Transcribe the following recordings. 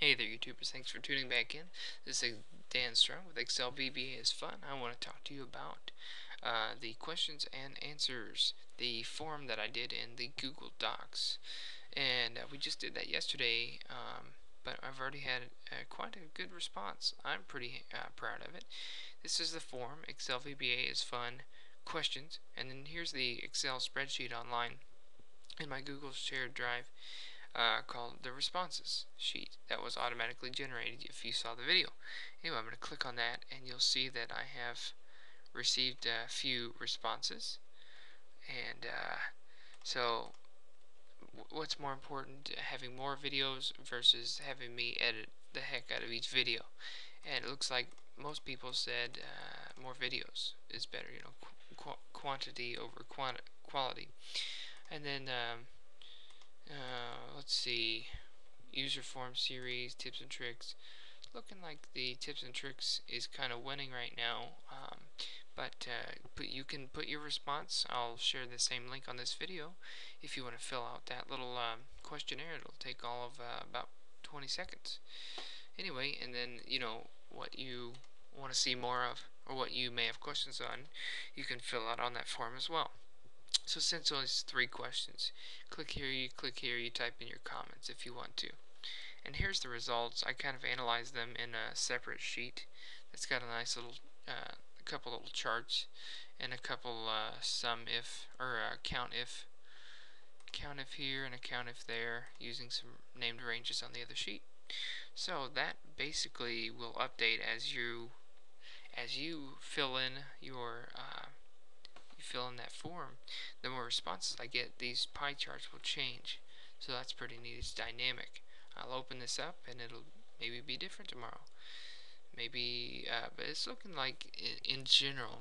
Hey there YouTubers, thanks for tuning back in. This is Dan Strong with Excel VBA is Fun. I want to talk to you about uh, the questions and answers, the form that I did in the Google Docs. And uh, we just did that yesterday, um, but I've already had uh, quite a good response. I'm pretty uh, proud of it. This is the form, Excel VBA is Fun, questions, and then here's the Excel spreadsheet online in my Google shared drive uh, called the responses sheet that was automatically generated if you saw the video. Anyway, I'm going to click on that and you'll see that I have received a few responses. And uh, so what's more important, having more videos versus having me edit the heck out of each video? And it looks like most people said uh, more videos is better, you know, qu quantity over quality. And then um, uh, let's see. User form series, tips and tricks. Looking like the tips and tricks is kind of winning right now. Um, but, uh, you can put your response. I'll share the same link on this video. If you want to fill out that little um, questionnaire, it'll take all of uh, about 20 seconds. Anyway, and then, you know, what you want to see more of or what you may have questions on, you can fill out on that form as well. So since it's three questions, click here, you click here, you type in your comments if you want to. And here's the results. I kind of analyzed them in a separate sheet that's got a nice little, uh, a couple little charts and a couple uh, sum if, or uh, count if, count if here and a count if there using some named ranges on the other sheet. So that basically will update as you as you fill in your uh, fill in that form, the more responses I get, these pie charts will change. So that's pretty neat. It's dynamic. I'll open this up and it'll maybe be different tomorrow. Maybe, uh, but it's looking like in, in, general,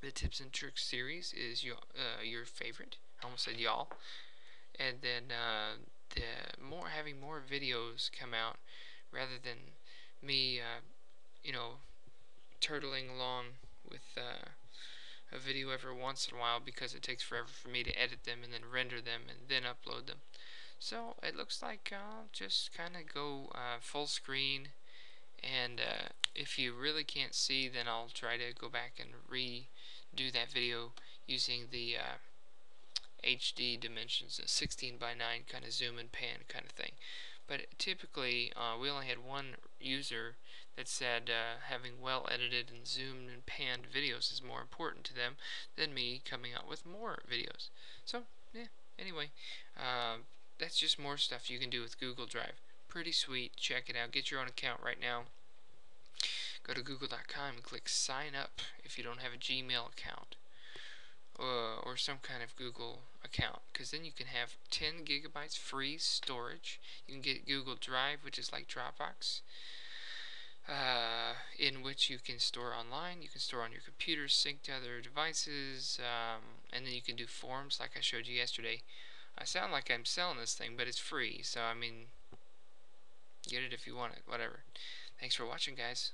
the tips and tricks series is your uh, your favorite. I almost said y'all. And then uh, the more having more videos come out rather than me, uh, you know, turtling along with uh, a video every once in a while because it takes forever for me to edit them and then render them and then upload them. So it looks like I'll just kind of go uh, full screen and uh, if you really can't see then I'll try to go back and redo that video using the uh, HD dimensions, a 16 by 9 kind of zoom and pan kind of thing. But typically, uh, we only had one user that said uh, having well edited and zoomed and panned videos is more important to them than me coming out with more videos. So, yeah, anyway, uh, that's just more stuff you can do with Google Drive. Pretty sweet. Check it out. Get your own account right now. Go to google.com and click sign up if you don't have a Gmail account uh, or some kind of Google account because then you can have 10 gigabytes free storage. You can get Google Drive, which is like Dropbox uh, in which you can store online, you can store on your computer, sync to other devices, um, and then you can do forms like I showed you yesterday. I sound like I'm selling this thing, but it's free, so I mean, get it if you want it, whatever. Thanks for watching, guys.